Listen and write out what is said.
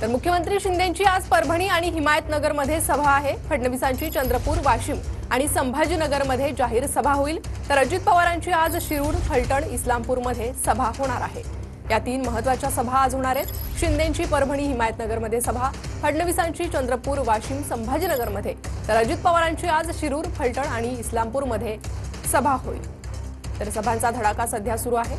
तर मुख्यमंत्री शिंदेची आज परभणी आणि हिमायतनगरमध्ये सभा आहे. फडणवीसांची चंद्रपूर वाशिम आणि संभाजीनगरमध्ये जाहीर सभा होईल. तर अजित पवारांची आज शिरूर फलटण इस्लामपूरमध्ये सभा होणार आहे. या तीन महत्त्वाच्या सभा आज होणार आहेत. शिंदेची परभणी हिमायतनगरमध्ये सभा फडणवीसांची चंद्रपूर वाशिम संभाजीनगरमध्ये. तर अजित पवारांची आज शिरूर फलटण आणि इस्लामपूरमध्ये सभा होईल. तर सभांचा धडाका सध्या सुरू आहे.